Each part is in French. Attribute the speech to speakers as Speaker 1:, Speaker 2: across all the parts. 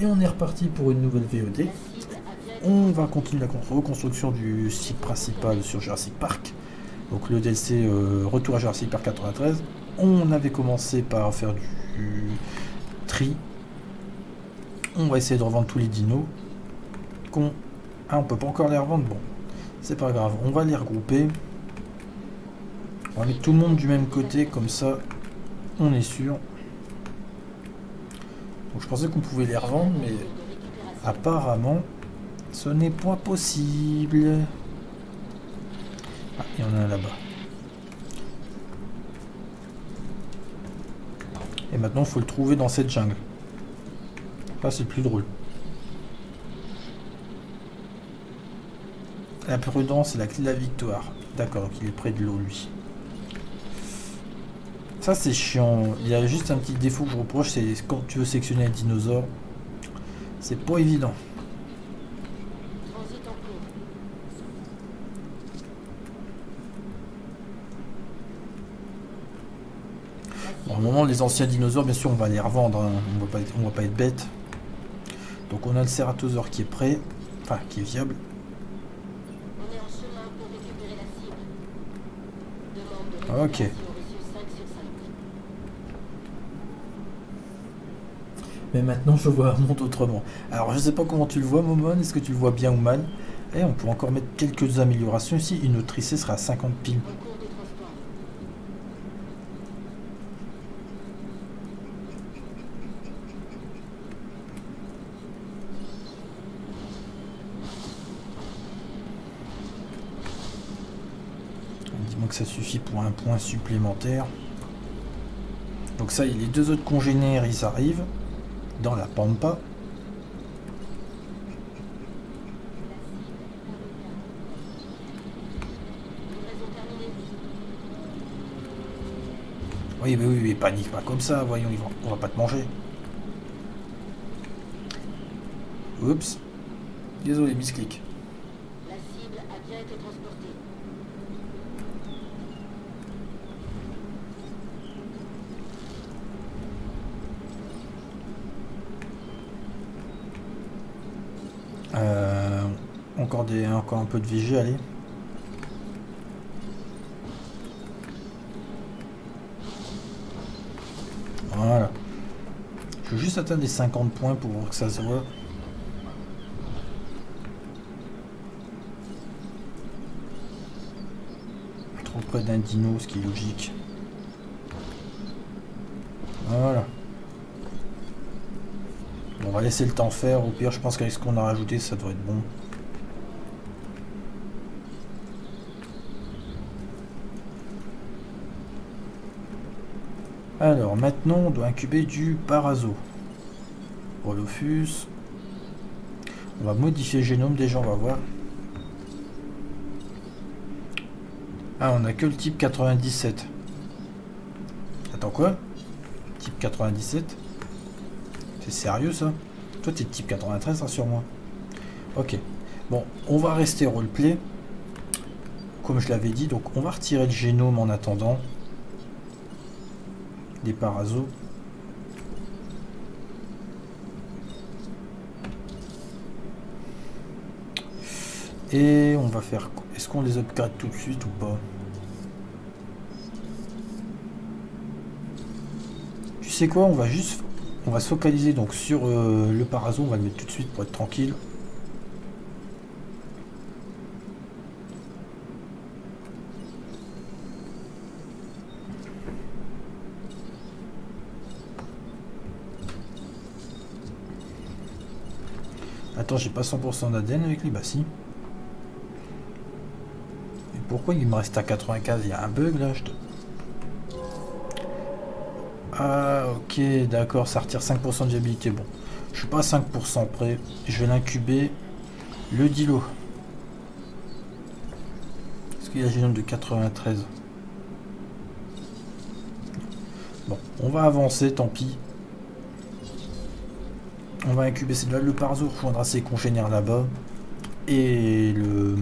Speaker 1: Et on est reparti pour une nouvelle VOD. On va continuer la reconstruction du site principal sur Jurassic Park. Donc le DLC euh, Retour à Jurassic Park 93. On avait commencé par faire du tri. On va essayer de revendre tous les dinos. Ah, on peut pas encore les revendre Bon, c'est pas grave. On va les regrouper. On va mettre tout le monde du même côté, comme ça, on est sûr. Je pensais qu'on pouvait les revendre, mais apparemment, ce n'est pas possible. Ah, il y en a un là-bas. Et maintenant, il faut le trouver dans cette jungle. Là, c'est plus drôle. La prudence est la clé de la victoire. D'accord, donc il est près de l'eau, lui. Ça, c'est chiant. Il y a juste un petit défaut que je reproche, c'est quand tu veux sectionner un dinosaure, c'est pas évident. Bon, au moment, les anciens dinosaures, bien sûr, on va les revendre. Hein. On va pas, on va pas être bête. Donc, on a le Ceratosaure qui est prêt, enfin, qui est viable. Ok. Mais maintenant, je vois un monde autrement. Alors, je sais pas comment tu le vois, Momon. Est-ce que tu le vois bien ou mal? Eh, on peut encore mettre quelques améliorations ici. Une autre tricée sera à 50 piles. Dis-moi que ça suffit pour un point supplémentaire. Donc ça, les deux autres congénères, ils arrivent dans la pampa. Oui, mais oui, mais panique pas comme ça, voyons, on va pas te manger. Oups. Désolé, misclic. Encore, des, encore un peu de vigie, allez. Voilà. Je veux juste atteindre les 50 points pour que ça se voit. Trop près d'un dino, ce qui est logique. Voilà. On va laisser le temps faire. Au pire, je pense qu'avec ce qu'on a rajouté, ça devrait être bon. Maintenant on doit incuber du parazo. Holofus. On va modifier le génome déjà, on va voir. Ah, on a que le type 97. Attends quoi? Type 97 C'est sérieux ça? Toi t'es type 93 sur moi. Ok. Bon, on va rester roleplay. Comme je l'avais dit, donc on va retirer le génome en attendant des parazos. Et on va faire... Est-ce qu'on les upgrade tout de suite ou pas? Tu sais quoi? On va juste... On va se focaliser donc sur euh, le parazo. On va le mettre tout de suite pour être tranquille. J'ai pas 100% d'ADN avec lui Bah si. Et pourquoi il me reste à 95 Il y a un bug là je Ah ok, d'accord, ça retire 5% de viabilité. Bon, je suis pas à 5% près. Je vais l'incuber. Le dilo. Est-ce qu'il y a génome de 93 Bon, on va avancer, tant pis. On va incuber cette là Le parzo rejoindra ses congénères là-bas. Et le...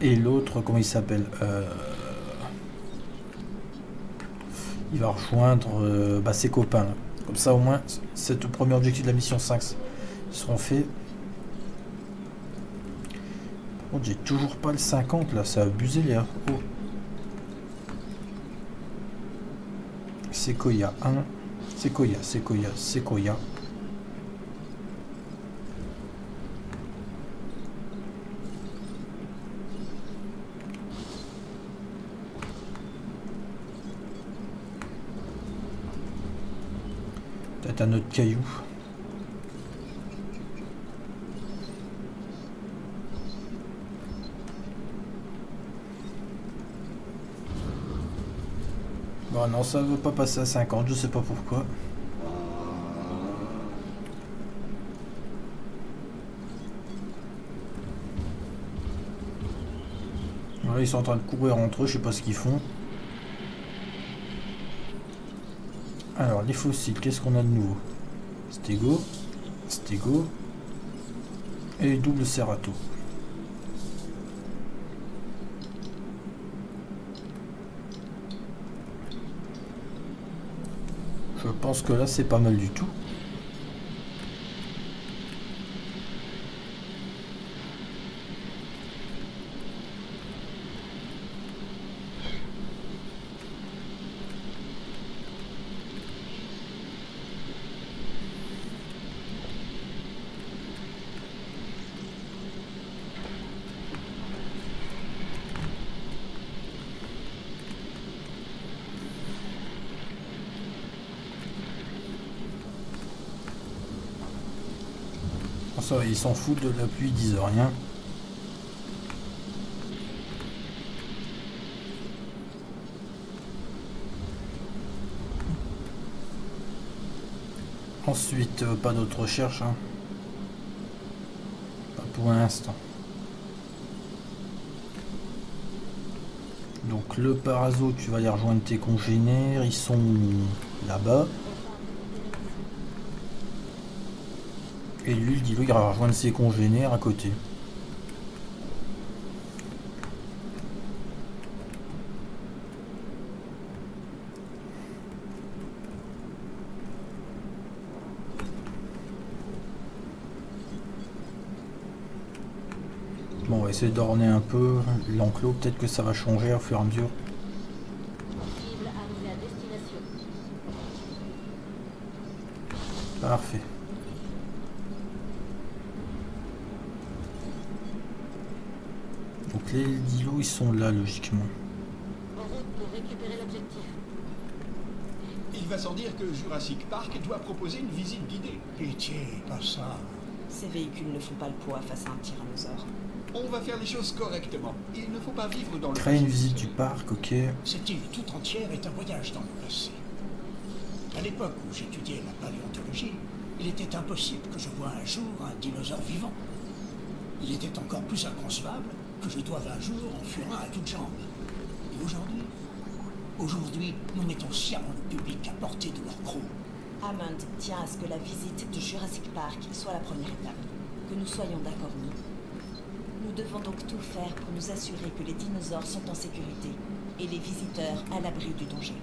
Speaker 1: Et l'autre, comment il s'appelle euh, Il va rejoindre euh, bah, ses copains. Comme ça, au moins, c'est le premier objectif de la mission 5 seront faits. Contre, j'ai toujours pas le 50 là, ça a abusé les oh. Sequoia 1. Sequoia, Sequoia, Sequoia. Peut-être un autre caillou. Bon non, ça veut pas passer à 50, je sais pas pourquoi. ils sont en train de courir entre eux, je sais pas ce qu'ils font. Alors, les fossiles, qu'est-ce qu'on a de nouveau? Stego, Stego et double Serrato. Je pense que là, c'est pas mal du tout. Ils s'en foutent de la pluie, ils disent rien. Ensuite, euh, pas d'autres recherches. Hein. Pas pour l'instant. Donc le parazo, tu vas aller rejoindre tes congénères, ils sont là-bas. Et lui, il dit il va rejoindre ses congénères à côté. Bon, on va essayer d'orner un peu l'enclos. Peut-être que ça va changer au fur et à mesure. Parfait. les îlots ils sont là logiquement.
Speaker 2: Il va sans dire que Jurassic Park doit proposer une visite guidée.
Speaker 3: Pitié, pas ça.
Speaker 4: Ces véhicules ne font pas le poids face à un tyrannosaure.
Speaker 2: On va faire les choses correctement. Il ne faut pas vivre dans le...
Speaker 1: Créer une visite du parc, ok.
Speaker 3: Cette île tout entière est un voyage dans le passé. À l'époque où j'étudiais la paléontologie, il était impossible que je voie un jour un dinosaure vivant. Il était encore plus inconcevable que je doive un jour en fuir à toutes jambes. Et aujourd'hui Aujourd'hui, nous mettons sciemment le public à portée de leur crocs.
Speaker 4: Hammond tient à ce que la visite de Jurassic Park soit la première étape. Que nous soyons d'accord, nous. Nous devons donc tout faire pour nous assurer que les dinosaures sont en sécurité et les visiteurs à l'abri du danger.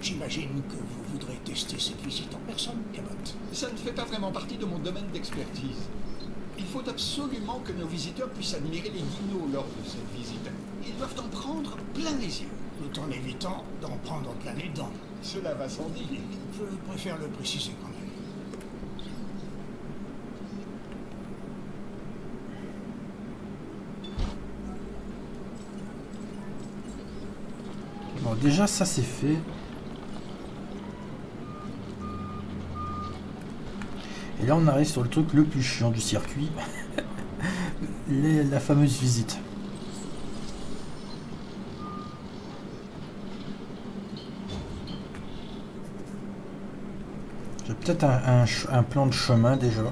Speaker 3: J'imagine que vous voudrez tester cette visite en personne, Cabot.
Speaker 2: Ça ne fait pas vraiment partie de mon domaine d'expertise. Il faut absolument que nos visiteurs puissent admirer les dinos lors de cette visite. Ils doivent en prendre plein les yeux.
Speaker 3: Tout en évitant d'en prendre plein les dents.
Speaker 2: Cela va sans dire.
Speaker 3: Je préfère le préciser quand même.
Speaker 1: Bon, déjà ça c'est fait. Et là, on arrive sur le truc le plus chiant du circuit. la fameuse visite. J'ai peut-être un plan de chemin déjà.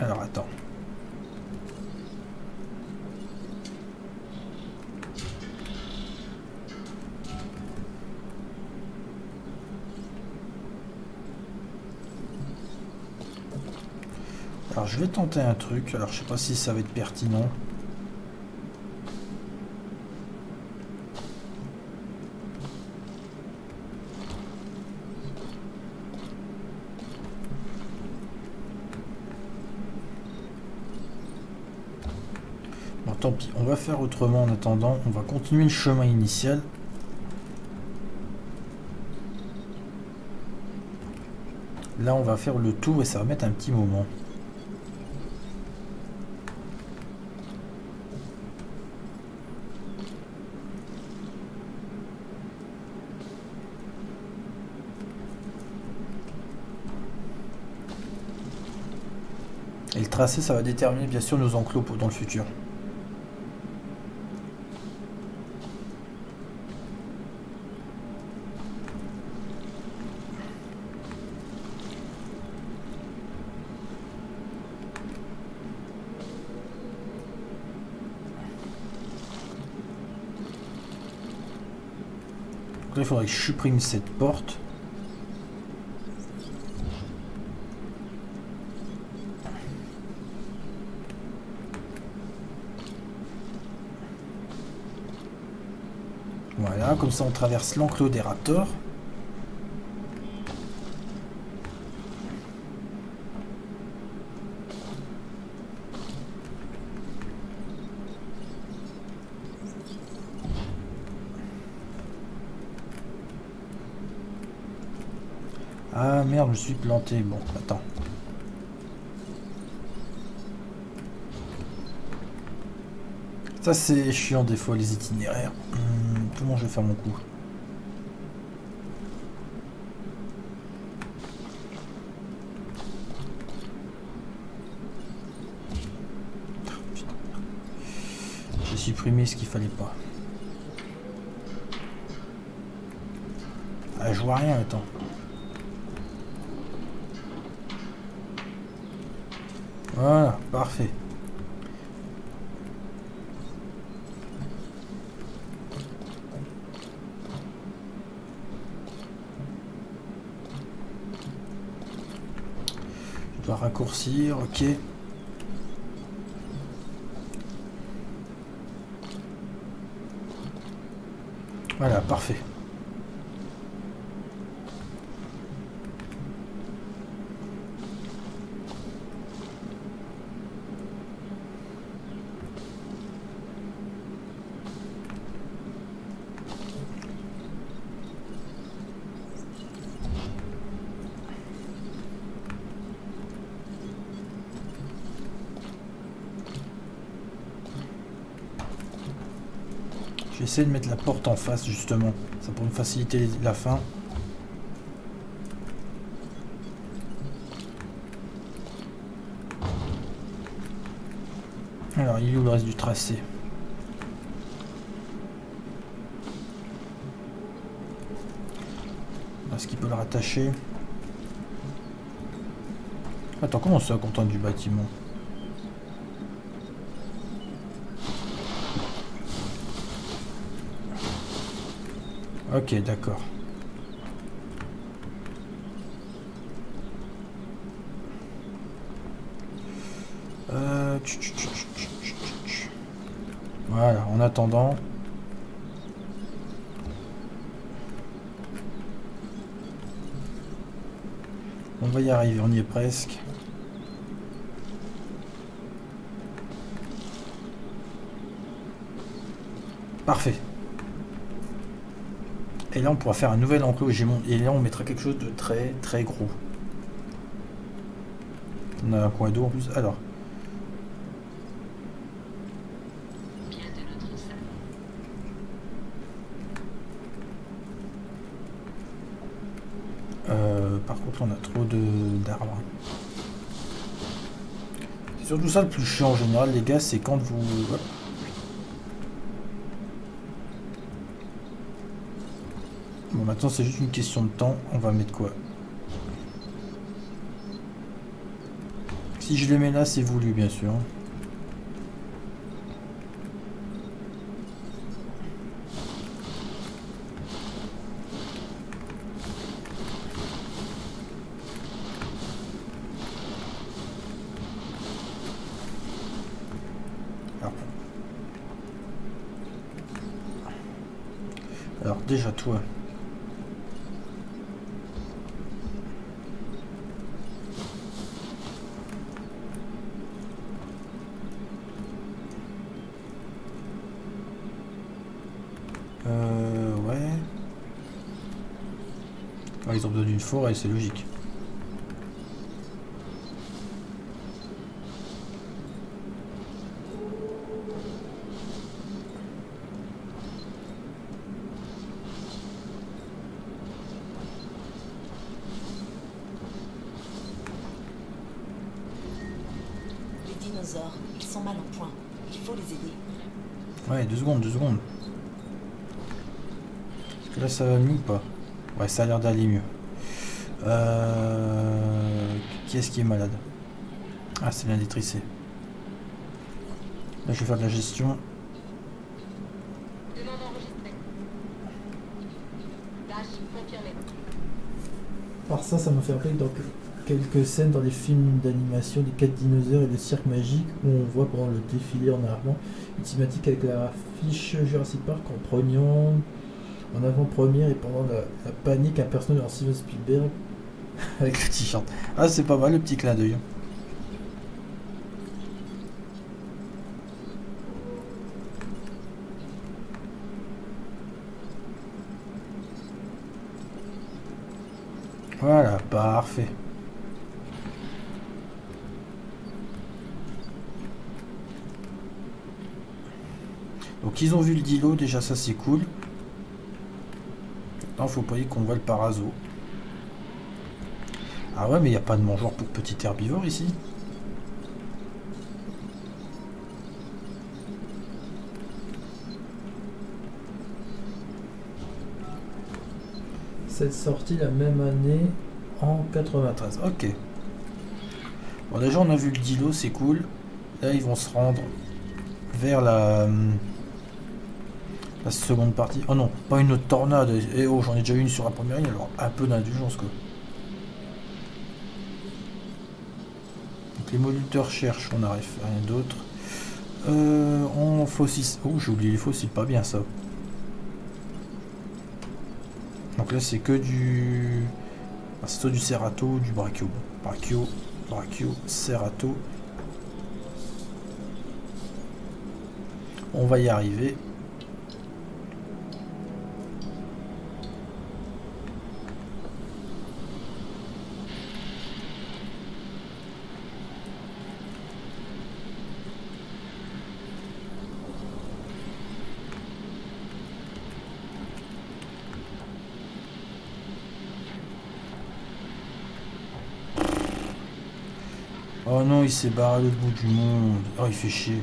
Speaker 1: Alors attends. Alors je vais un truc, alors je sais pas si ça va être pertinent. Bon tant pis, on va faire autrement en attendant, on va continuer le chemin initial. Là on va faire le tour et ça va mettre un petit moment. Ça va déterminer bien sûr nos enclos pour- dans le futur. Il faudrait que je supprime cette porte. Voilà, comme ça on traverse l'enclos des raptors. Ah merde, je suis planté. Bon, attends. Ça c'est chiant des fois les itinéraires. Comment je vais faire mon coup J'ai supprimé ce qu'il fallait pas. Ah, je vois rien, attends. Voilà, parfait. Je dois raccourcir, ok. Voilà, parfait. Je vais essayer de mettre la porte en face justement. Ça pour me faciliter la fin. Alors, il est où le reste du tracé? Est-ce qu'il peut le rattacher? Attends, comment ça, content du bâtiment? Ok, d'accord. Euh. Voilà, en attendant. On va y arriver, on y est presque. Parfait. Et là, on pourra faire un nouvel enclos. Et là, on mettra quelque chose de très, très gros. On a un point d'eau en plus. Alors. Euh, par contre, on a trop d'arbres. C'est surtout ça le plus chiant en général, les gars, c'est quand vous... Maintenant, c'est juste une question de temps. On va mettre quoi? Si je les mets là, c'est voulu, bien sûr. Alors déjà toi. Forêt, c'est logique.
Speaker 4: Les dinosaures, ils sont mal en point. Il faut les aider.
Speaker 1: Ouais, deux secondes, deux secondes. Est-ce que là ça va mieux ou pas? Ouais, ça a l'air d'aller mieux. Euh... Qui est-ce qui est malade Ah, c'est l'indétricé. Là, je vais faire de la gestion. Par ça, ça m'a fait rappeler donc quelques scènes dans les films d'animation des 4 dinosaures et le cirque magique où on voit pendant le défilé en arrière une thématique avec la fiche Jurassic Park en preniant en avant-première et pendant la, la panique un personnage en Steven Spielberg avec le t-shirt. Ah, c'est pas mal le petit clin d'œil. Voilà, parfait. Donc ils ont vu le dilo, déjà ça c'est cool. Maintenant faut pas qu'on voit le parazo. Ah ouais mais il n'y a pas de mangeoire pour petit herbivore ici. Cette sortie la même année en 93. Ok. Bon déjà on a vu le dilo, c'est cool. Là ils vont se rendre vers la, la seconde partie. Oh non, pas une autre tornade. Et oh, j'en ai déjà eu une sur la première ligne, alors un peu d'indulgence quoi. Les moluteurs cherchent, on n'arrive à rien d'autre. Euh, on fossile. Oh, j'ai oublié les fossiles, pas bien ça. Donc là c'est que du. ah, c'est du Cerato du Brachio. Brachio, Brachio, Cerato. On va y arriver. Oh non, il s'est barré à l'autre bout du monde. Oh, il fait chier.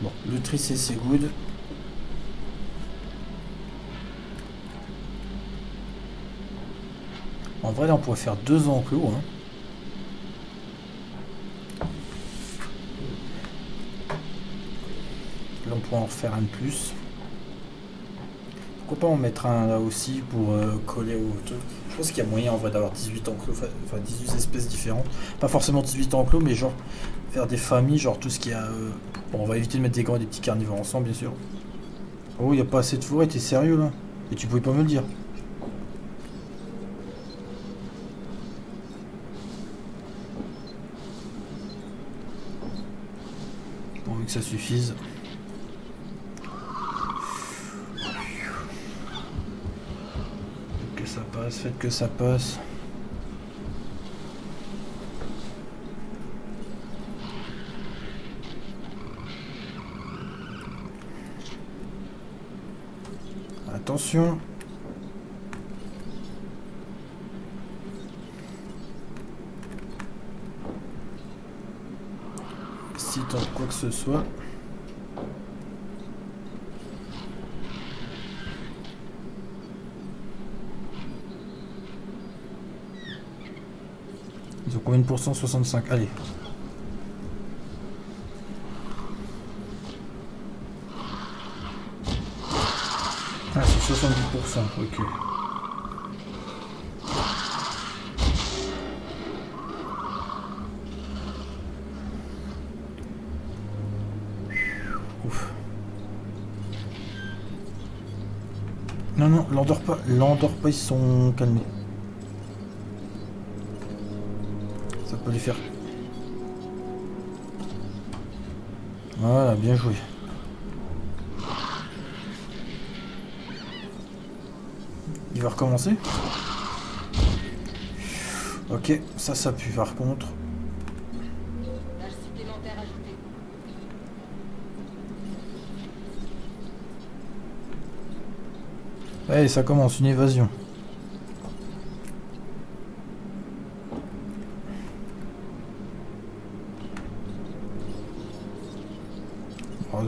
Speaker 1: Bon, le tricé c'est good. En vrai, là, on pourrait faire deux enclos. Hein. Là, on pourrait en faire un de plus. Pourquoi pas en mettre un là aussi pour euh, coller au truc? Je pense qu'il y a moyen en vrai d'avoir 18 enclos, enfin enfin, 18 espèces différentes. Pas forcément 18 enclos, mais genre faire des familles, genre tout ce qui a. euh, Bon, on va éviter de mettre des grands et des petits carnivores ensemble, bien sûr. Oh, il n'y a pas assez de forêt, t'es sérieux là? Et tu pouvais pas me le dire Pourvu que ça suffise. Faites passe, faites que ça passe. Attention. Si tente quoi que ce soit. Combien 65. Allez. Ah, c'est 70%. Ok. Ouf. Non, non, l'endors pas, l'endors pas, ils sont calmés. Faire. Voilà, bien joué. Il va recommencer Ok, ça, ça pue par contre. Allez, ça commence, une évasion.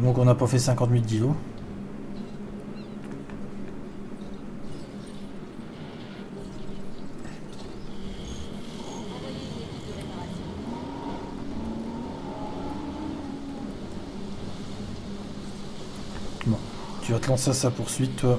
Speaker 1: Heureusement qu'on n'a pas fait 50 000 kilos. Bon, tu vas te lancer à sa poursuite, toi.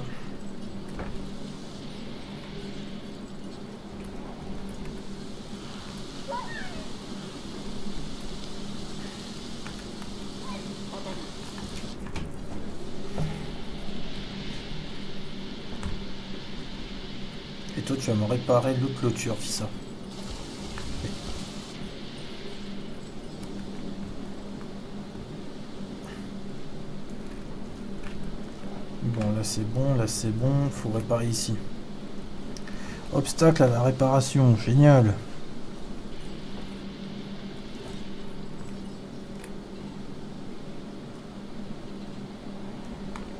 Speaker 1: Et toi, me réparer le clôture, fils. ça. Bon, là c'est bon, là c'est bon, faut réparer ici. Obstacle à la réparation, génial.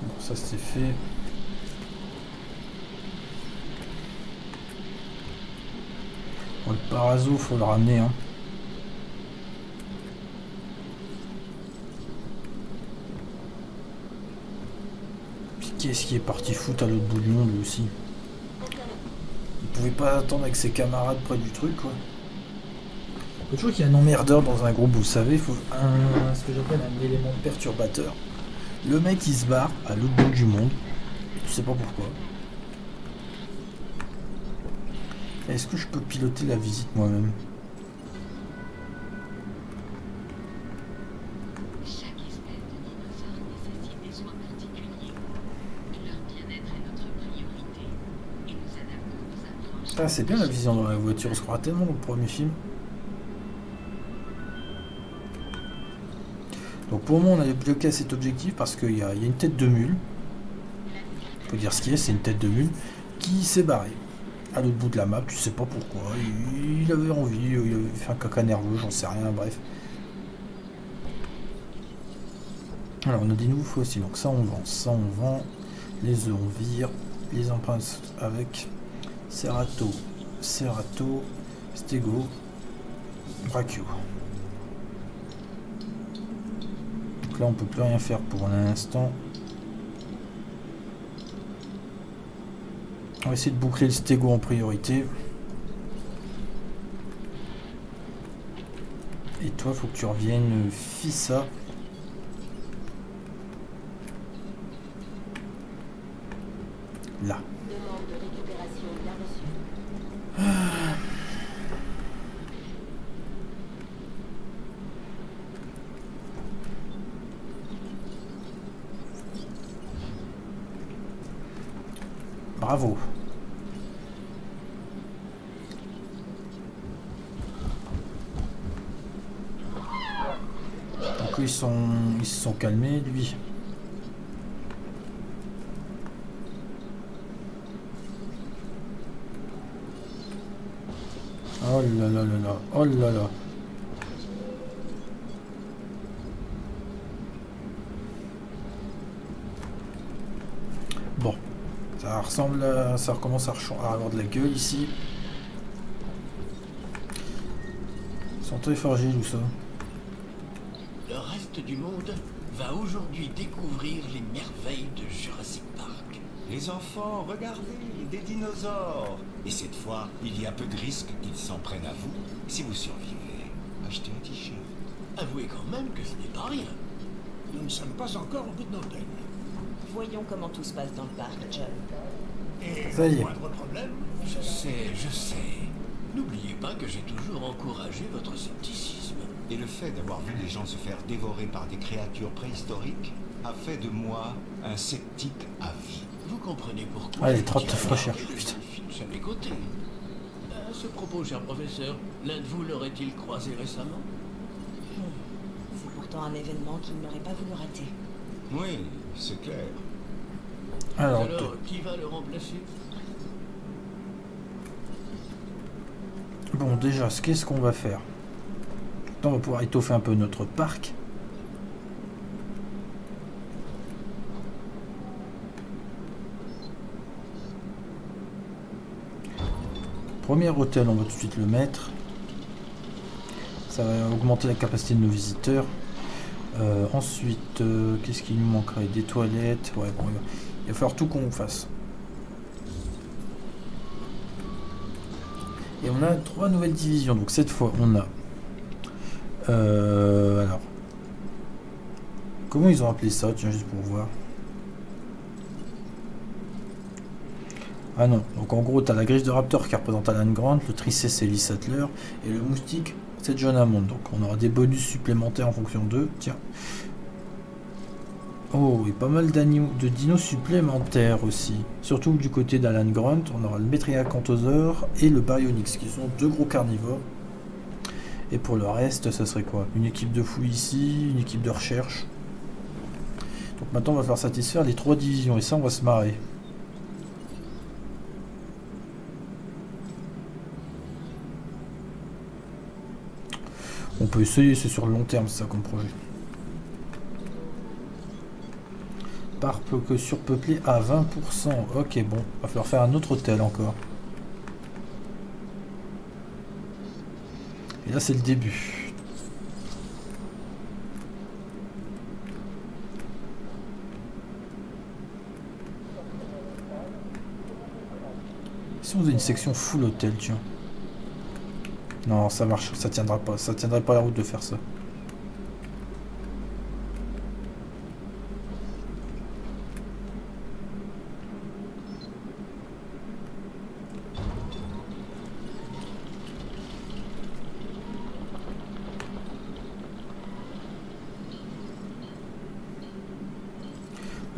Speaker 1: Bon, ça c'est fait. Parazo, faut le ramener. Hein. Qu'est-ce qui est parti foutre à l'autre bout du monde lui aussi Il pouvait pas attendre avec ses camarades près du truc quoi. Faut toujours qu'il y a un emmerdeur dans un groupe, vous savez, faut un, ce que j'appelle un élément perturbateur. Le mec il se barre à l'autre bout du monde, je sais pas pourquoi. Est-ce que je peux piloter la visite moi-même. Ah, c'est bien la vision dans la voiture, on se croit tellement le premier film. Donc pour moment, on a bloqué à cet objectif parce qu'il y, a y une tête de mule. Faut dire ce qui est, c'est une tête de mule qui s'est barrée à l'autre bout de la map. Tu sais pas pourquoi. Il, avait envie, il avait fait un caca nerveux, j'en sais rien, bref. Alors on a des nouveaux fossiles, donc ça on vend, ça on vend, les œufs on vire, les empreintes avec Cerato, Cerato, Stego, Brachio. Donc là on peut plus rien faire pour l'instant. On va essayer de boucler le Stego en priorité. Et toi faut que tu reviennes Fissa. Là.
Speaker 5: Demande de récupération bien reçue.
Speaker 1: Bravo. Donc eux, ils sont ils se sont calmés lui. Oh là là là là, oh là là. Bon, ça ressemble à... ça recommence à, à avoir de la gueule ici. Ils sont très fragiles ou ça
Speaker 3: reste du monde va aujourd'hui découvrir les merveilles de Jurassic Park.
Speaker 6: Les enfants, regardez, des dinosaures. Et cette fois, il y a peu de risques qu'ils s'en prennent à vous. Si vous survivez, achetez un t-shirt.
Speaker 3: Avouez quand même que ce n'est pas rien. Nous ne sommes pas encore au bout de nos peines.
Speaker 4: Voyons comment tout se passe dans le parc, John.
Speaker 3: Et
Speaker 1: Ça y est.
Speaker 3: le moindre problème,
Speaker 7: Je sais, je sais. N'oubliez pas que j'ai toujours encouragé votre scepticisme.
Speaker 6: Et le fait d'avoir vu les gens se faire dévorer par des créatures préhistoriques a fait de moi un sceptique à vie.
Speaker 7: Vous comprenez pourquoi.
Speaker 1: Allez,
Speaker 7: je
Speaker 1: 39
Speaker 7: tiens à
Speaker 1: recherches, putain.
Speaker 7: mes côtés. À ce propos, cher professeur, l'un de vous l'aurait-il croisé récemment?
Speaker 4: C'est pourtant un événement qu'il n'aurait pas voulu rater.
Speaker 6: Oui, c'est clair.
Speaker 1: Alors,
Speaker 7: Alors, qui va le remplacer?
Speaker 1: Bon, déjà, ce qu'est-ce qu'on va faire? On va pouvoir étoffer un peu notre parc. Premier hôtel, on va tout de suite le mettre. Ça va augmenter la capacité de nos visiteurs. Euh, ensuite, euh, qu'est-ce qu'il nous manquerait? Des toilettes. Ouais, bon, il va, il va falloir tout qu'on fasse. Et on a trois nouvelles divisions. Donc cette fois, on a. Euh, alors. Comment ils ont appelé ça? Tiens, juste pour voir. Ah non. Donc en gros, tu as la griffe de Raptor qui représente Alan Grant, le Tricé c'est Lee Sattler, et le moustique c'est John Hammond. Donc on aura des bonus supplémentaires en fonction d'eux. Tiens. Oh, et pas mal de dinos supplémentaires aussi. Surtout du côté d'Alan Grunt, on aura le Metriacanthosaure et le Baryonyx, qui sont deux gros carnivores. Et pour le reste, ça serait quoi? Une équipe de fouilles ici, une équipe de recherche? Donc maintenant, on va falloir satisfaire les trois divisions, et ça, on va se marrer. On peut essayer, c'est sur le long terme, ça comme projet. Parc que surpeuplé à 20%. Ok, bon, va falloir faire un autre hôtel encore. Et là, c'est le début. Si on faisait une section full hôtel, tiens. Non, ça marche, ça tiendra pas, ça tiendrait pas la route de faire ça.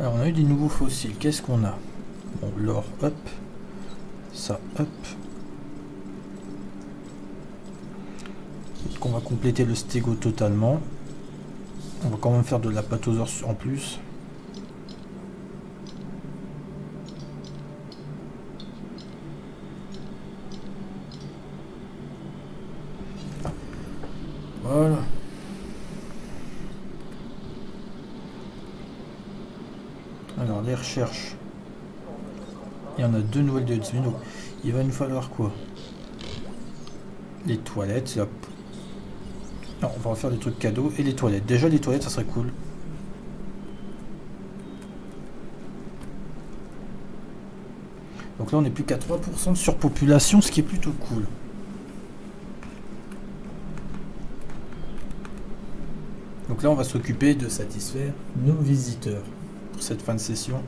Speaker 1: Alors on a eu des nouveaux fossiles, qu'est-ce qu'on a? Bon, l'or, hop. Ça, hop. Donc on va compléter le stégo totalement. On va quand même faire de la patosaure en plus. Voilà. Alors les recherches. Il y en a deux nouvelles de disponibles. Donc, il va nous falloir quoi? Les toilettes. Non, on va refaire des trucs cadeaux et les toilettes. Déjà les toilettes, ça serait cool. Donc là, on n'est plus qu'à 3% de surpopulation, ce qui est plutôt cool. Donc là, on va s'occuper de satisfaire nos visiteurs cette fin de session.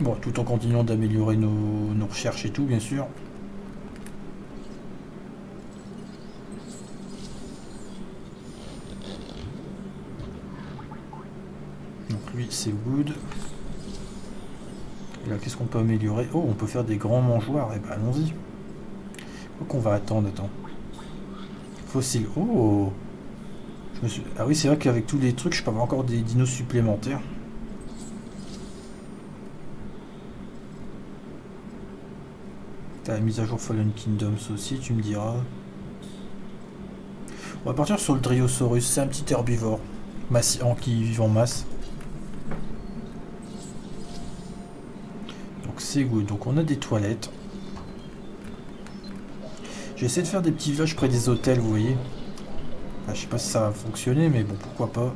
Speaker 1: Bon, tout en continuant d'améliorer nos, recherches et tout, bien sûr. Donc lui, c'est good. Et là, qu'est-ce qu'on peut améliorer? Oh, on peut faire des grands mangeoires. Eh ben, allons-y. Qu'on va attendre, attends. Fossile. Oh Ah oui, c'est vrai qu'avec tous les trucs, je peux avoir encore des dinos supplémentaires. T'as la mise à jour Fallen Kingdoms aussi, tu me diras. On va partir sur le Driosaurus, c'est un petit herbivore. Massian qui vit en masse. Donc c'est good. Donc on a des toilettes. J'essaie de faire des petits villages près des hôtels, vous voyez. Je sais pas si ça va fonctionner, mais bon, pourquoi pas.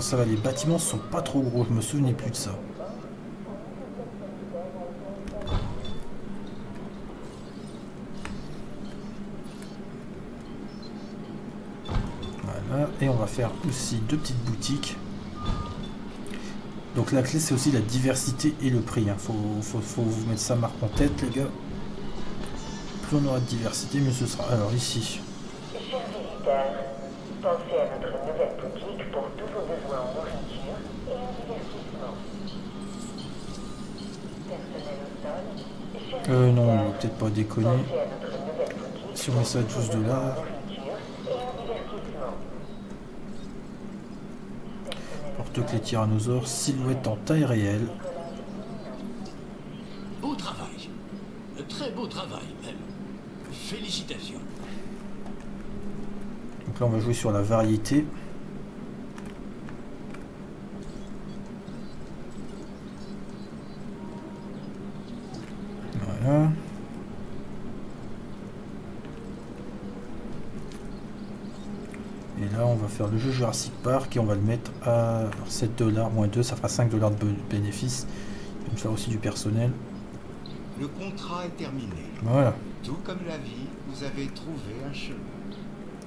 Speaker 1: Ça va, les bâtiments sont pas trop gros, je me souvenais plus de ça. Voilà, et on va faire aussi deux petites boutiques. Donc la clé, c'est aussi la diversité et le prix. Hein. Faut, faut, vous mettre ça marque en tête, les gars. Plus on aura de diversité, mieux ce sera. Alors ici. Pas déconner. Si on met ça à 12 dollars.
Speaker 5: en nourriture et en divertissement.
Speaker 1: Porte-clés tyrannosaure, silhouette en taille réelle.
Speaker 7: Beau travail. Très beau travail, même. Félicitations.
Speaker 1: Donc là on va jouer sur la variété. Voilà. Et là on va faire le jeu Jurassic Park et on va le mettre à alors, 7 dollars moins 2, ça fera 5 dollars de bé- bénéfice. Il va me faire aussi du personnel.
Speaker 6: Le contrat est terminé.
Speaker 1: Voilà,
Speaker 6: Tout comme la vie, vous avez trouvé un chemin.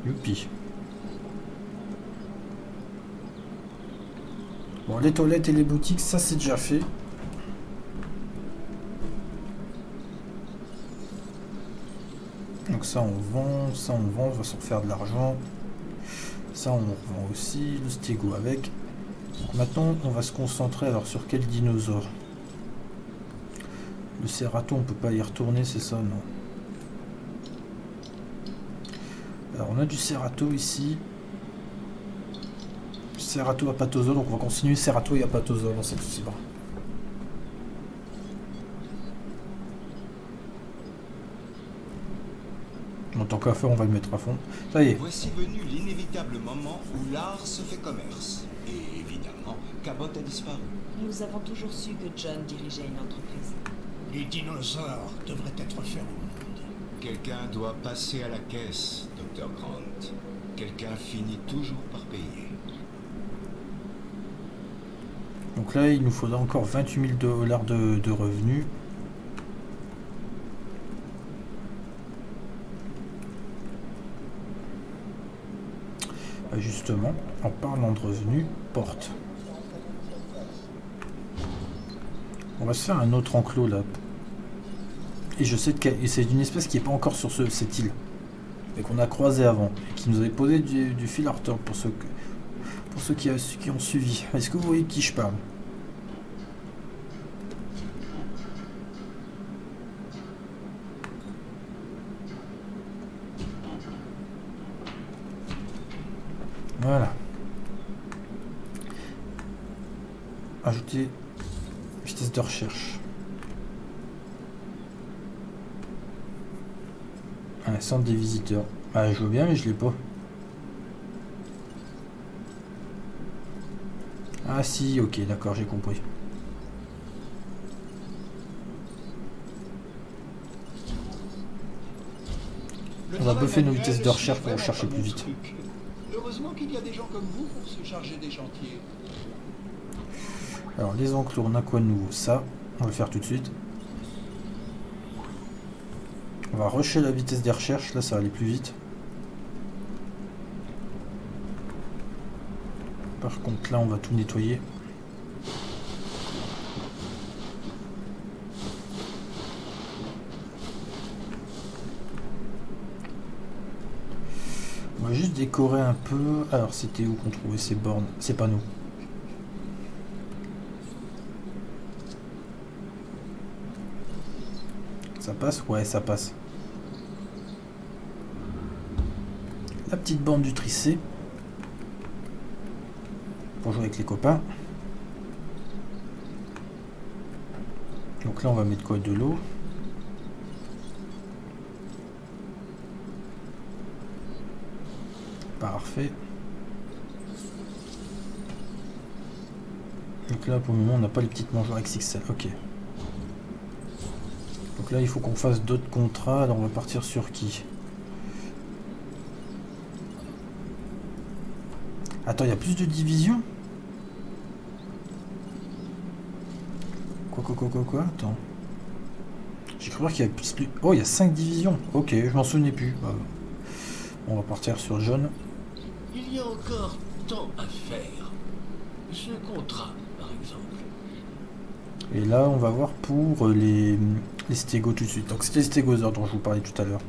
Speaker 1: youpi. Bon, les toilettes et les boutiques, ça c'est déjà fait. Donc ça on vend, ça on vend, on va s'en faire de l'argent. Ça on revend aussi, le stégo avec. Donc maintenant on va se concentrer alors sur quel dinosaure? Le Cerato on peut pas y retourner, c'est ça non? Alors on a du Cerato ici. Cerato apatosaure, donc on va continuer Cerato et apatosaure dans cette fibre. En tant qu'à faire, on va le mettre à fond. Ça y est,
Speaker 6: Voici venu l'inévitable moment où l'art se fait commerce. Et évidemment, Cabot a disparu.
Speaker 4: Nous avons toujours su que John dirigeait une entreprise.
Speaker 3: Les dinosaures devraient être faits au monde.
Speaker 6: Quelqu'un doit passer à la caisse, Dr. Grant. Quelqu'un finit toujours par payer.
Speaker 1: donc là il nous faudra encore 28 000 dollars de, de revenus. Bah, Justement, en parlant de revenus, porte. On va se faire un autre enclos là. Et je sais que c'est d'une espèce qui n'est pas encore sur ce- cette île. Et qu'on a croisé avant. Et qui nous avait posé du, fil à retordre pour ceux, que- pour ceux qui, ont suivi. Est-ce que vous voyez qui je parle? Voilà. Ajouter vitesse de recherche. Un centre des visiteurs. Ah, je veux bien, mais je l'ai pas. Ah si, ok, d'accord, j'ai compris. On va buffer nos vitesses de recherche pour chercher plus vite.
Speaker 2: Heureusement qu'il y a des gens comme vous pour se charger des chantiers.
Speaker 1: Alors, les enclos, on a quoi de nouveau Ça, on va le faire tout de suite. On va rusher la vitesse des recherches, là ça va aller plus vite. Par contre, là on va tout nettoyer. Décorer un peu. Alors, c'était où qu'on trouvait ces bornes C'est pas nous. Ça passe? Ouais, ça passe. La petite bande du tricé. Pour jouer avec les copains. Donc là, on va mettre quoi? De l'eau. Donc là, pour le moment, on n'a pas les petites mangeoires XXL. Ok. Donc là, il faut qu'on fasse d'autres contrats. Alors, on va partir sur qui? Attends, il y a plus de divisions? Quoi, quoi, quoi, quoi, quoi? Attends. J'ai cru voir qu'il y avait plus... Oh, il y a 5 divisions. Ok, je m'en souvenais plus. On va partir sur jaune.
Speaker 7: Encore à faire. Ce contrat, par exemple.
Speaker 1: Et là, on va voir pour les, les stégos tout de suite. Donc, c'était les stégosaures dont je vous parlais tout à l'heure.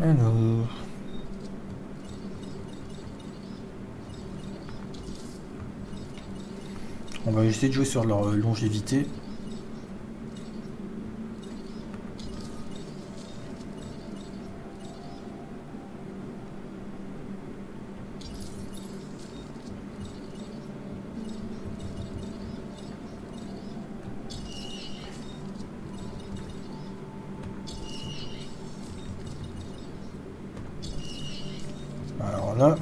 Speaker 1: Alors... On va essayer de jouer sur leur euh, longévité. Alors là,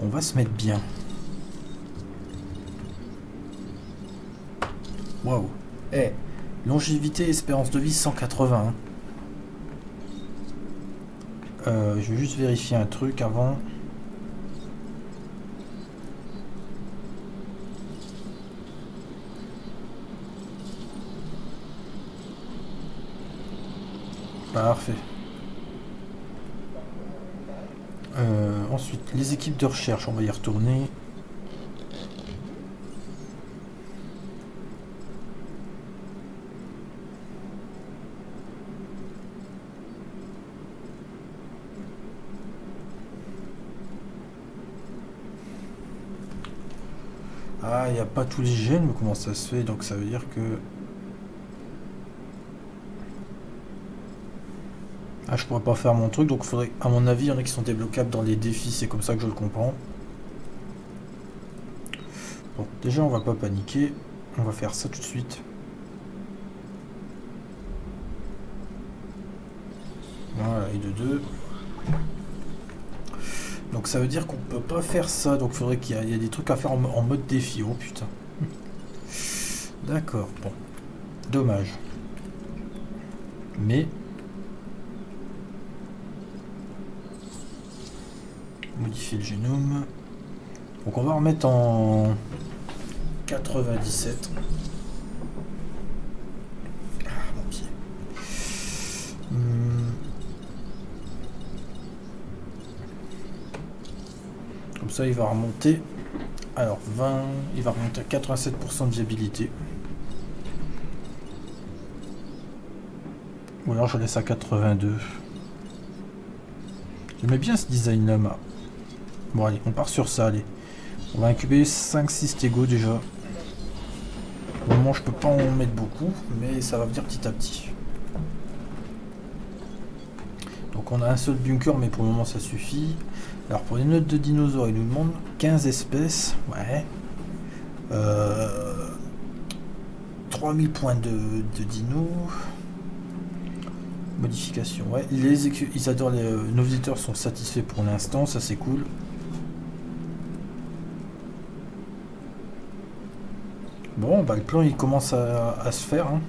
Speaker 1: on va bien. Waouh. Eh, longévité, espérance de vie 180. hein. Euh, je vais juste vérifier un truc avant. Parfait. Euh, ensuite, les équipes de recherche, on va y retourner. Ah, il n'y a pas tous les gènes, mais comment ça se fait? Donc ça veut dire que... Ah, je pourrais pas faire mon truc, donc faudrait, à mon avis, il y en a qui sont débloquables dans les défis, c'est comme ça que je le comprends. Bon, déjà, on va pas paniquer. On va faire ça tout de suite. Voilà, et de deux. Donc ça veut dire qu'on peut pas faire ça, donc il faudrait qu'il y, ait- il y ait des trucs à faire en mode défi. Oh putain. D'accord, bon. Dommage. Mais... Modifier le génome. Donc on va remettre en 97. Ah, mon pied. Hmm. Comme ça, il va remonter. Alors, 20, il va remonter à 87% de viabilité. Ou alors je laisse à 82. J'aimais bien ce design-là. mais- Bon, allez, on part sur ça, allez. On va incuber 5-6 stégos déjà. Au moment, je peux pas en mettre beaucoup, mais ça va venir petit à petit. Donc on a un seul bunker, mais pour le moment ça suffit. Alors pour les notes de dinosaures, il nous demande 15 espèces. Ouais. Euh, 3000 points de, dinos. Modification. Ouais. Ils adorent euh, nos visiteurs sont satisfaits pour l'instant, ça c'est cool. Bon, bah le plan il commence à, se faire. hein.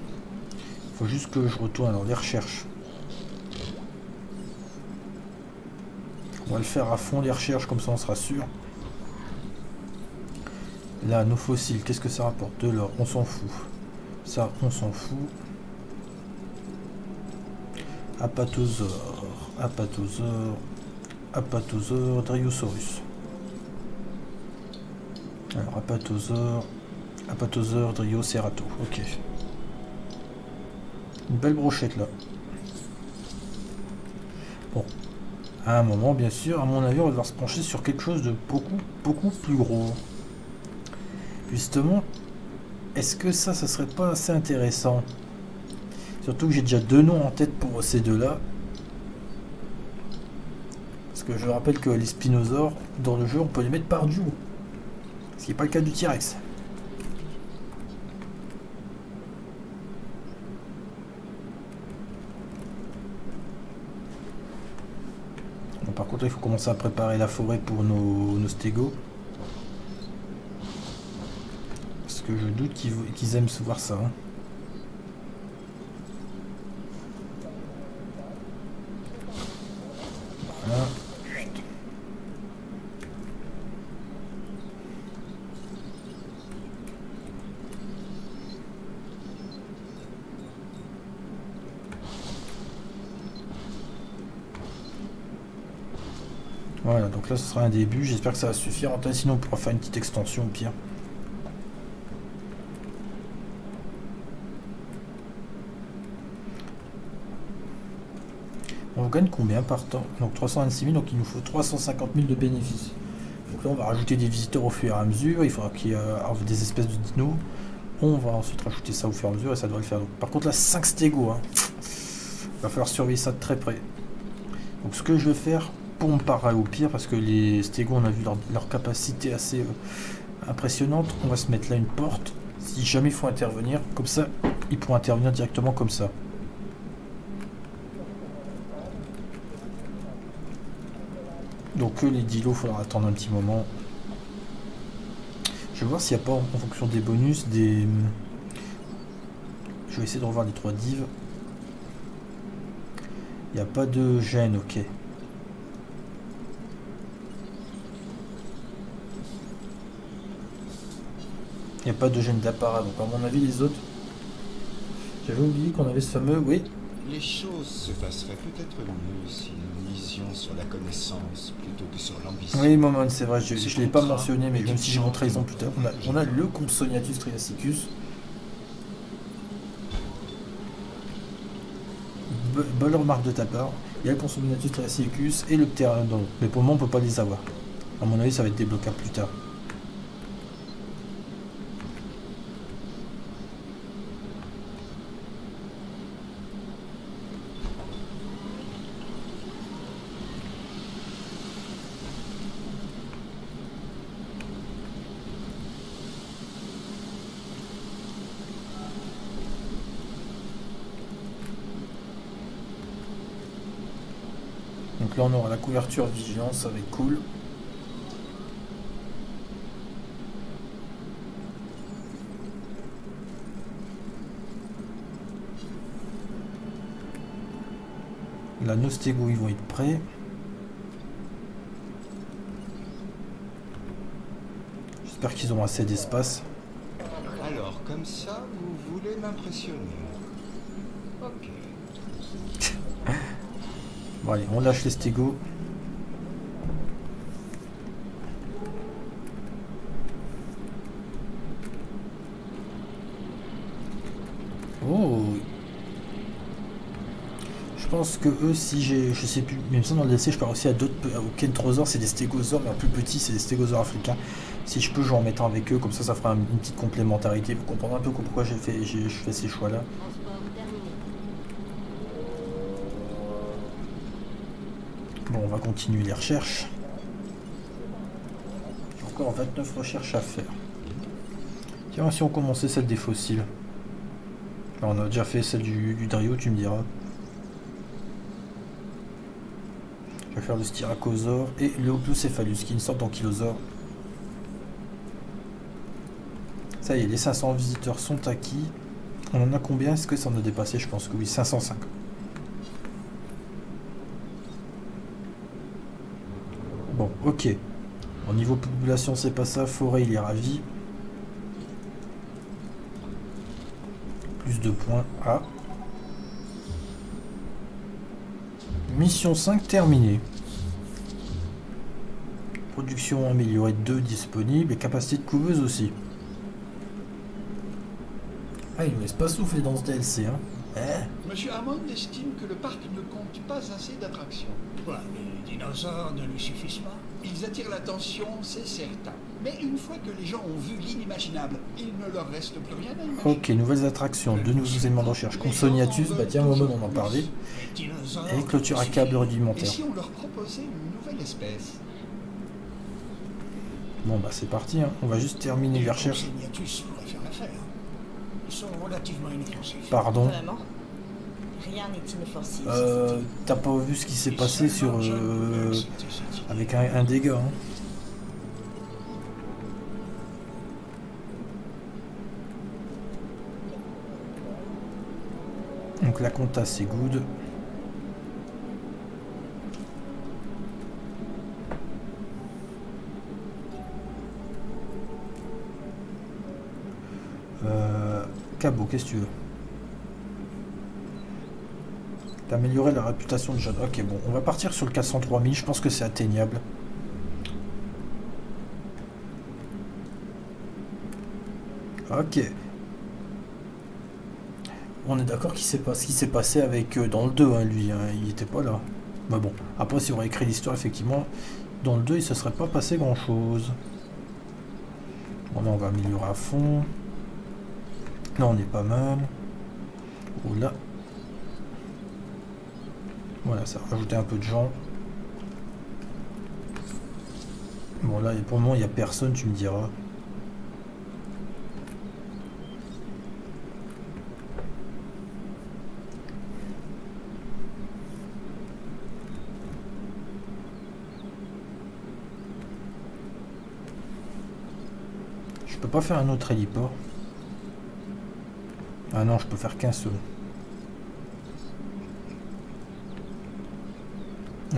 Speaker 1: Faut juste que je retourne dans les recherches. On va le faire à fond les recherches, comme ça on sera sûr. Là, nos fossiles, qu'est-ce que ça rapporte? De l'or, on s'en fout. Ça, on s'en fout. Apatosaure, apatosaure, apatosaure, Dryosaurus. Alors, apatosaure, apatosaure, Dryocerato, ok. Une belle brochette là. Bon, à un moment, bien sûr, à mon avis, on va devoir se pencher sur quelque chose de beaucoup, beaucoup plus gros. Justement, est-ce que ça, ça serait pas assez intéressant? Surtout que j'ai déjà deux noms en tête pour ces deux-là. Parce que je rappelle que les spinosaures, dans le jeu, on peut les mettre par duo. Ce qui n'est pas le cas du T-Rex. Bon, par il faut commencer à préparer la forêt pour nos, nos stégos. Parce que je doute qu'ils qu'ils aiment se voir ça. hein. Voilà. Chut. Voilà, donc là ce sera un début. J'espère que ça va suffire. Sinon, on pourra faire une petite extension au pire. On gagne combien par temps? Donc 326 000, donc il nous faut 350 000 de bénéfices. Donc là, on va rajouter des visiteurs au fur et à mesure. Il faudra qu'il y ait euh, des espèces de dinos. On va ensuite rajouter ça au fur et à mesure et ça doit le faire. Par contre, là, 5 stégos. Hein. Il va falloir surveiller ça de très près. Donc, ce que je vais faire, pour me parer au pire, parce que les stégos, on a vu leur, capacité assez euh, impressionnante, on va se mettre là une porte. Si jamais il faut intervenir, comme ça, ils pourront intervenir directement comme ça. Donc les dilos, il faudra attendre un petit moment. Je vais voir s'il n'y a pas en fonction des bonus des... Je vais essayer de revoir les trois divs. Il n'y a pas de gêne, ok. Il n'y a pas de gêne d'apparat, donc à mon avis les autres... J'avais oublié qu'on avait ce fameux... Oui
Speaker 6: Les choses se passeraient peut-être mieux si sur la connaissance plutôt que sur l'ambition.
Speaker 1: Oui, Momon, c'est vrai, je ne l'ai pas mentionné, mais même si j'ai montré les ans plus tard, on a, le Compsognathus triassicus. Bonne remarque de ta part. Il y a le Compsognathus triassicus et le Pteranodon. Mais pour le moment, on peut pas les avoir. À mon avis, ça va être débloquable plus tard. là on aura la couverture vigilance, ça va être cool. La Nostego ils vont être prêts. J'espère qu'ils auront assez d'espace.
Speaker 6: Alors comme ça, vous voulez m'impressionner Ok.
Speaker 1: Allez, on lâche les stégots. Oh Je pense que eux, si j'ai... Je sais plus, même ça dans le DLC, je parle aussi à d'autres... Au Kentrosaur, c'est des stégosaures, mais en plus petit, c'est des stégosaures africains. Si je peux, je vais en mettre avec eux, comme ça, ça fera une petite complémentarité. Vous comprenez un peu pourquoi j'ai fait, je fais ces choix-là. On va continuer les recherches. Encore 29 recherches à faire. Tiens, si on commençait celle des fossiles. on a déjà fait celle du, du tu me diras. Je vais faire le Styracosaure et le Opiocephalus, qui est une sorte d'ankylosaure. Ça y est, les 500 visiteurs sont acquis. On en a combien? Est-ce que ça en a dépassé? Je pense que oui, 505. Bon, ok. Au niveau population, c'est pas ça. Forêt, il est ravi. Plus de points. Ah. Mission 5 terminée. Production améliorée 2 disponible et capacité de couveuse aussi. Ah, il ne laisse pas souffler dans ce DLC, hein.
Speaker 2: Eh. Monsieur Hammond estime que le parc ne compte pas assez d'attractions.
Speaker 3: Quoi, les dinosaures ne lui suffisent pas
Speaker 2: Ils attirent l'attention, c'est certain. Mais une fois que les gens ont vu l'inimaginable, il ne leur reste plus rien à imaginer.
Speaker 1: Ok, nouvelles attractions, de nouveaux éléments de recherche. Consoniatus, bah tiens, au moment on en parlait. Et clôture à câble rudimentaire. Et
Speaker 2: si on leur proposait une nouvelle espèce?
Speaker 1: Bon bah c'est parti, hein. on va juste terminer les recherches. Pardon
Speaker 4: Rien n'est inoffensif.
Speaker 1: Euh, T'as pas vu ce qui s'est passé sur euh, avec un, dégât hein. Donc la compta c'est good. Euh, Cabot, qu'est-ce que tu veux? D'améliorer la réputation de John. Ok, bon, on va partir sur le 403 000. Je pense que c'est atteignable. Ok. On est d'accord qu'il ce qui s'est passé avec euh, dans le 2, hein, lui. hein, il était pas là. Mais bon, après, si on aurait écrit l'histoire, effectivement, dans le 2, il se serait pas passé grand chose. Bon, on va améliorer à fond. Là, on est pas mal. Oh. Voilà, ça va un peu de gens. Bon, là, pour le moment, il n'y a personne, tu me diras. Je peux pas faire un autre héliport? Ah non, je peux faire qu'un seul.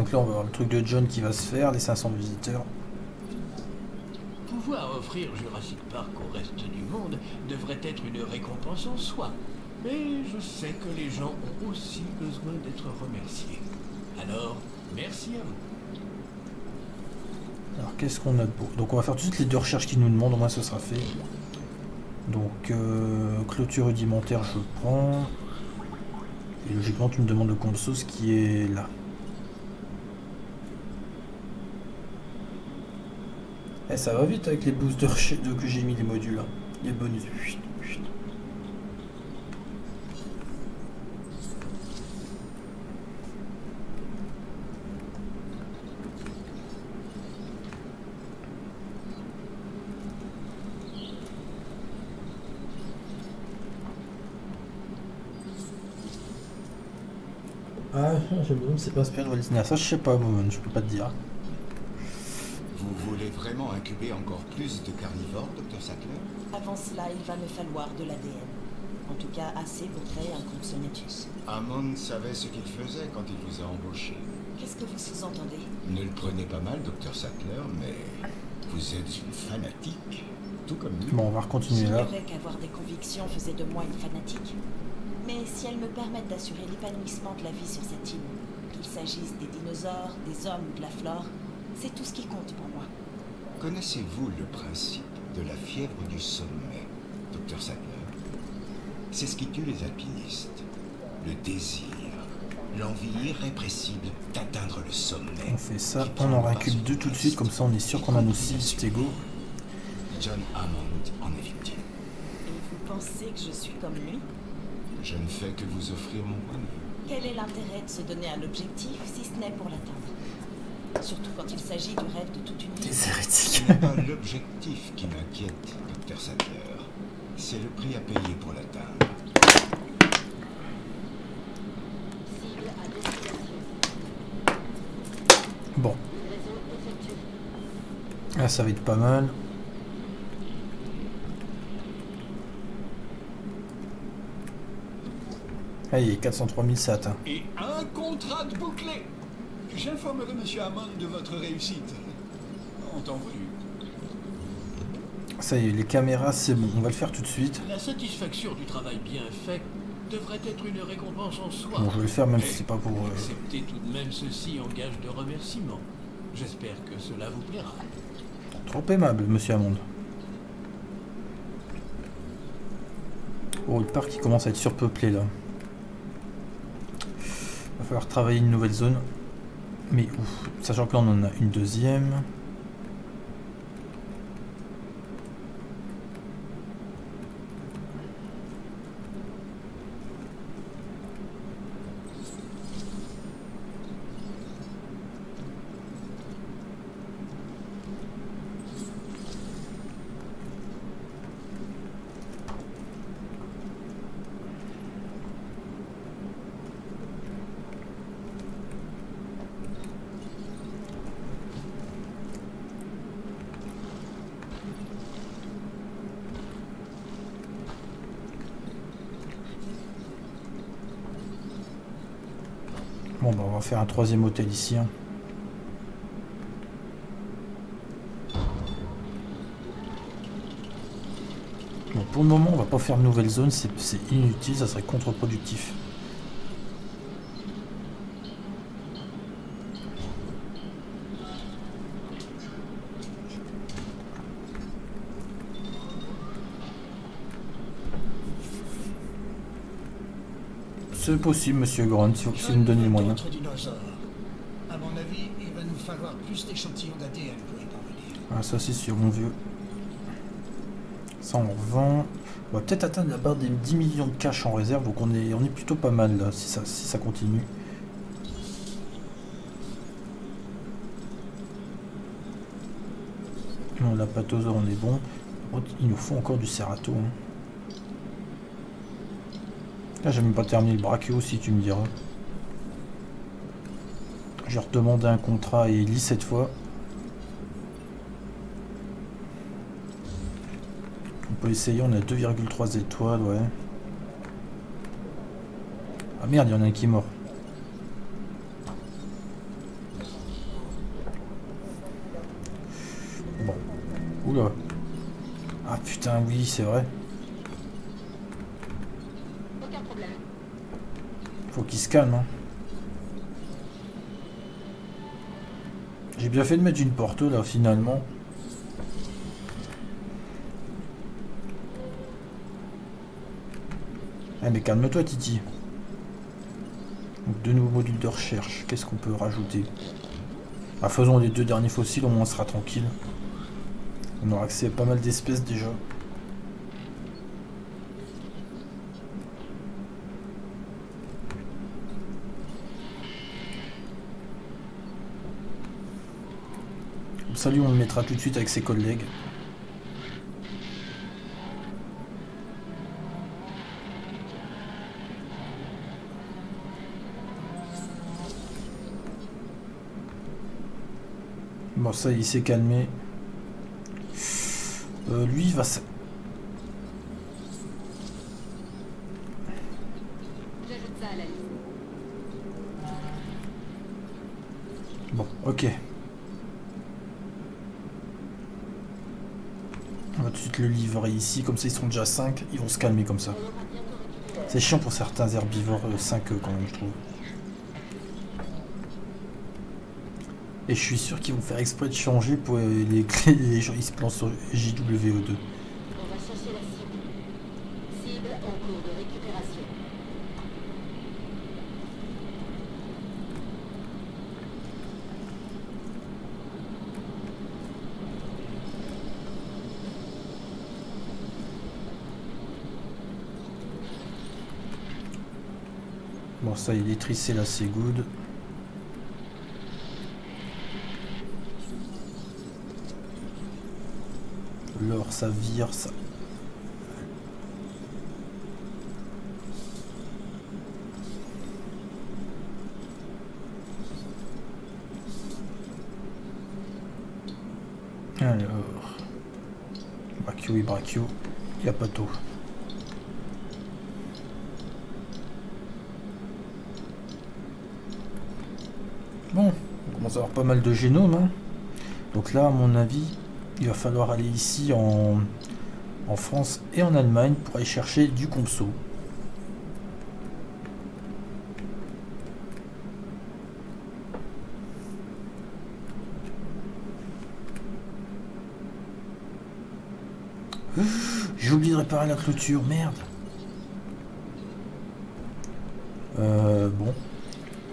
Speaker 1: Donc là, on va voir le truc de John qui va se faire, les 500 visiteurs.
Speaker 7: Pouvoir offrir Jurassic Park au reste du monde devrait être une récompense en soi. Mais je sais que les gens ont aussi besoin d'être remerciés. Alors, merci à vous.
Speaker 1: Alors, qu'est-ce qu'on a de beau? Donc, on va faire tout de suite les deux recherches qu'ils nous demandent, au moins ce sera fait. Donc, euh, clôture rudimentaire, je prends. Et logiquement, tu me demandes le Consos qui est là. Eh, ça va vite avec les boosters de- que j'ai mis les modules. hein. Les bonus. Ah, me demande si c'est pas inspiré de. Ça, je sais pas, moi, je peux pas te dire.
Speaker 6: Vous voulez vraiment incuber encore plus de carnivores, Dr. Sattler
Speaker 4: Avant cela, il va me falloir de l'ADN. En tout cas, assez pour créer un Compsognathus.
Speaker 6: Hammond savait ce qu'il faisait quand il vous a embauché.
Speaker 4: Qu'est-ce que vous sous-entendez?
Speaker 6: Ne le prenez pas mal, Dr. Sattler, mais vous êtes une fanatique, tout comme lui.
Speaker 1: Bon, on va continuer là.
Speaker 4: J'ignorais qu'avoir des convictions faisait de moi une fanatique. Mais si elles me permettent d'assurer l'épanouissement de la vie sur cette île, qu'il s'agisse des dinosaures, des hommes ou de la flore, c'est tout ce qui compte pour moi.
Speaker 6: Connaissez-vous le principe de la fièvre du sommet, Dr. Sattler C'est ce qui tue les alpinistes. Le désir, l'envie irrépressible d'atteindre le sommet.
Speaker 1: On fait ça, on en récupère deux tout de suite, comme ça on est sûr qu'on a nos 6 stégo.
Speaker 6: John Hammond en est victime.
Speaker 4: Et vous pensez que je suis comme lui?
Speaker 6: Je ne fais que vous offrir mon point de vue.
Speaker 4: Quel est l'intérêt de se donner un objectif si ce n'est pour l'atteindre? Surtout quand il s'agit du rêve de toute une vie.
Speaker 1: Des hérétiques.
Speaker 6: Ce n'est pas l'objectif qui m'inquiète, Dr. Sattler. C'est le prix à payer pour l'atteindre.
Speaker 8: Cible à destination.
Speaker 1: Bon, là ça va être pas mal. Ah, il y a 403 000 c'est atteint.
Speaker 2: Et un contrat de bouclé J'informerai Monsieur Hammond de votre réussite. En temps voulu.
Speaker 1: Ça y est, les caméras c'est bon, on va le faire tout de suite.
Speaker 7: La satisfaction du travail bien fait devrait être une récompense en soi.
Speaker 1: Bon, je vais le faire même si c'est pas pour... euh,
Speaker 7: Acceptez tout de même ceci en gage de remerciement. J'espère que cela vous plaira.
Speaker 1: Trop aimable, monsieur Hammond. Oh, le parc il commence à être surpeuplé là. Va falloir travailler une nouvelle zone. Mais ouf, sachant que là on en a une deuxième. Bon bah on va un troisième hôtel ici. pour le moment, on va pas faire de nouvelle zone, c'est inutile, ça serait contre-productif. C'est possible, monsieur Grunt, si, si vous me donnez les moyens.
Speaker 3: D'autres dinosaures. À mon avis, il va nous falloir plus d'échantillons d'ADN pour y parvenir.
Speaker 1: Ah, ça c'est sûr, mon vieux. Ça on revend. On va peut-être atteindre la barre des 10 millions de cash en réserve, donc on est, on est plutôt pas mal là, si ça, si ça continue. Non, la patosaure, on est bon. Il nous faut encore du Cerato. Hein. Là, j'ai même pas terminé le brachio, si tu me diras. J'ai redemandé un contrat et il lit cette fois. On peut essayer, on a 2,3 étoiles, ouais. Ah merde, il y en a un qui est mort. Bon. Oula. Ah putain, oui, c'est vrai.
Speaker 8: Aucun problème.
Speaker 1: Faut hein. J'ai bien fait de mettre une porte là finalement. Eh mais calme-toi Titi. Donc deux nouveaux modules de recherche. Qu'est-ce qu'on peut rajouter? Ah faisons les deux derniers fossiles, au moins on sera tranquille. On aura accès à pas mal d'espèces déjà. Salut, on le mettra tout de suite avec ses collègues. Bon, ça, il s'est calmé. Euh, lui, il va... Bon, ok. On tout de suite le livrer ici, comme ça ils sont déjà 5, ils vont se calmer comme ça. C'est chiant pour certains herbivores 5 quand même, je trouve. Et je suis sûr qu'ils vont faire exprès de changer pour euh, les, les gens ils se plantent sur JWE2.
Speaker 8: On va chercher la cible. Cible en cours de récupération.
Speaker 1: Bon ça trissé là c'est good. L'or ça vire ça. Alors. Brachio et brachio. Il a pas tout. Bon, on avoir pas mal de génomes. hein. Donc là, à mon avis, il va falloir aller ici en, en France et en Allemagne pour aller chercher du Compso. J'ai oublié de réparer la clôture, merde. Euh, bon.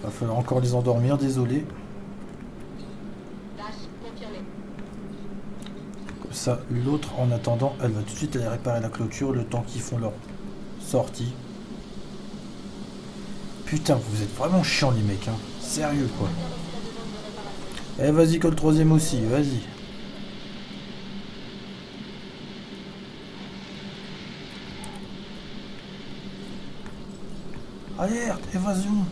Speaker 1: Va falloir encore les endormir, désolé. L'autre, en attendant, elle va tout de suite aller réparer la clôture le temps qu'ils font leur sortie. Putain, vous êtes vraiment chiants les mecs, hein. Sérieux quoi. Eh vas-y, que le troisième aussi, vas-y. Alerte, évasion.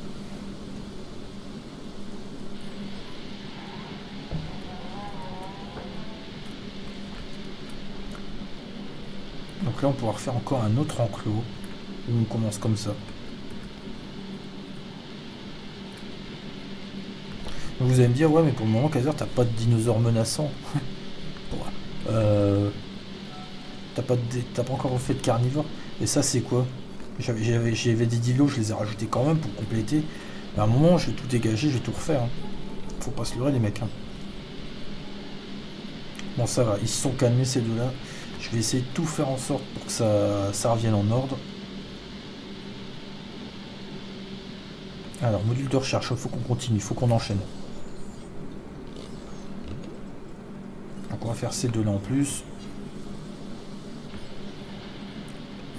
Speaker 1: Là, on pourra refaire encore un autre enclos. Où on commence comme ça. Vous allez me dire, ouais, mais pour le moment, Kaiser, t'as pas de dinosaures menaçants. Euh, t'as pas, de- pas encore fait de carnivore. Et ça, c'est quoi? J'avais des dilos, je les ai rajoutés quand même pour compléter. Mais à un moment, je vais tout dégager, je vais tout refaire. hein. Faut pas se leurrer, les mecs. hein. Bon, ça va, ils se sont calmés ces deux-là. Je vais essayer de tout faire en sorte pour que ça, revienne en ordre. Alors, module de recherche, il faut qu'on continue, il faut qu'on enchaîne. Donc on va faire ces deux-là en plus.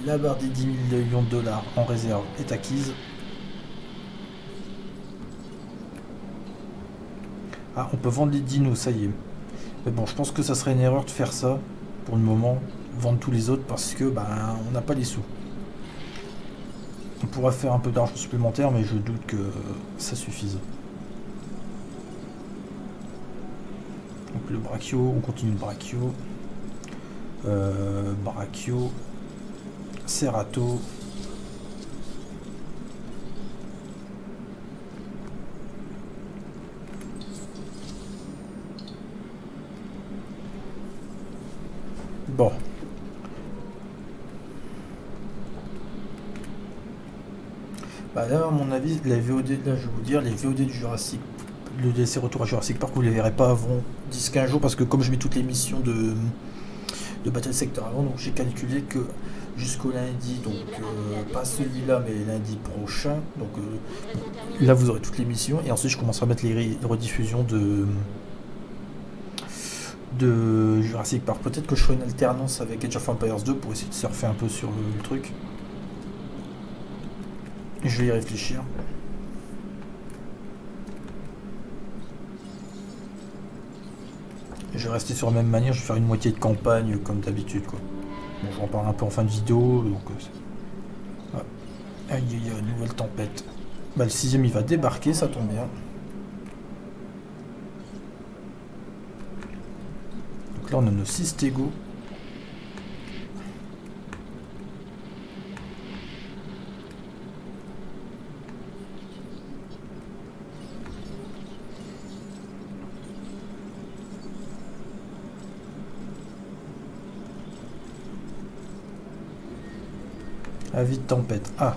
Speaker 1: La barre des 10 millions de dollars en réserve est acquise. Ah, on peut vendre les dinos, ça y est. Mais bon, je pense que ça serait une erreur de faire ça pour le moment, vendre tous les autres parce que ben, on n'a pas les sous. On pourra faire un peu d'argent supplémentaire, mais je doute que ça suffise. Donc le brachio, on continue le brachio. Euh, brachio. Cerato. Bon. Bah là, à mon avis, la VOD, là, je vais vous dire, les VOD du Jurassic, le DLC Retour à Jurassic Park, vous les verrez pas avant 10-15 jours, parce que comme je mets toutes les missions de, de Battle Sector avant, donc j'ai calculé que jusqu'au lundi, donc euh, pas celui-là, mais lundi prochain, donc euh, là vous aurez toutes les missions, et ensuite je commencerai à mettre les rediffusions de de Jurassic Park. Peut-être que je ferai une alternance avec Age of Empires 2 pour essayer de surfer un peu sur le truc. Je vais y réfléchir. Je vais rester sur la même manière, je vais faire une moitié de campagne comme d'habitude quoi. Bon, je parle un peu en fin de vidéo, donc... Euh, aïe aïe aïe, nouvelle tempête. Bah le sixième il va débarquer, ça tombe bien. Donc là on a nos 6 Tego. Avis de tempête. Ah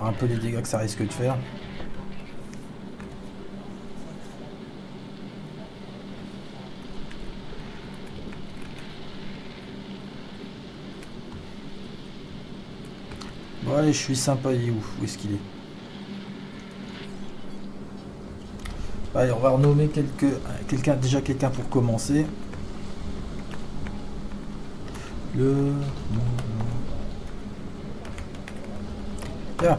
Speaker 1: Un peu les dégâts que ça risque de faire. Bon allez, je suis sympa, il est où? Où est-ce qu'il est, Allez, on va renommer quelqu'un, déjà quelqu'un pour commencer. Le... Ah,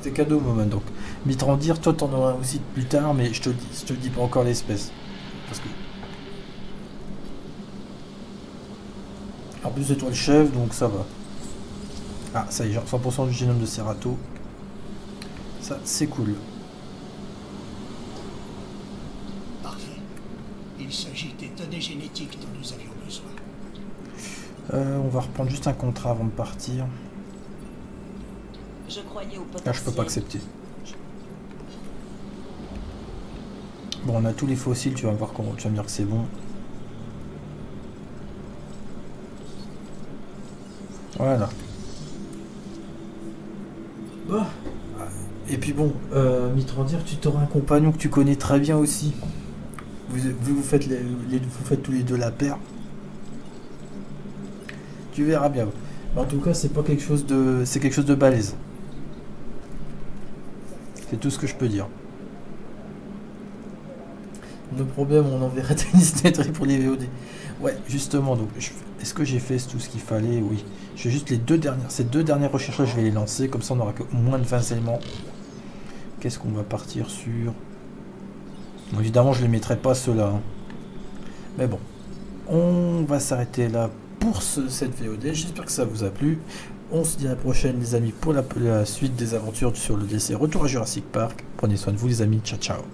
Speaker 1: c'est cadeau, moment. Donc, Mitrandir, toi, t'en auras aussi plus tard, mais je te dis, je te dis pas encore l'espèce. Parce que. En plus, c'est toi le chef, donc ça va. Ah, ça y est, genre 100% du génome de Cerato. Ça, c'est cool.
Speaker 3: Parfait. Il s'agit des données génétiques dont nous avions besoin.
Speaker 1: Euh, on va reprendre juste un contrat avant de partir.
Speaker 4: Je croyais au potentiel.
Speaker 1: Là, je peux pas accepter. Bon, on a tous les fossiles, tu vas voir comment tu vas me dire que c'est bon. Voilà. Bon. Et puis bon, euh, Mitrandir, tu t'auras un compagnon que tu connais très bien aussi. Vous, vous, vous faites les, les- vous faites tous les deux la paire. Tu verras bien. Mais en tout cas, c'est pas quelque chose de, c'est quelque chose de balèze. C'est tout ce que je peux dire. Le problème, on enverrait des listes pour les VOD. Ouais, justement, donc, est-ce que j'ai fait tout ce qu'il fallait? Oui. Je fais juste les deux dernières, ces deux dernières recherches-là, je vais les lancer, comme ça on aura que moins de 20 éléments. Qu'est-ce qu'on va partir sur? Bon, Évidemment, je ne les mettrai pas ceux-là. hein. Mais bon, on va s'arrêter là pour ce- cette VOD. J'espère que ça vous a plu. On se dit à la prochaine, les amis, pour la, la suite des aventures sur le DC Retour à Jurassic Park. Prenez soin de vous, les amis. Ciao, ciao.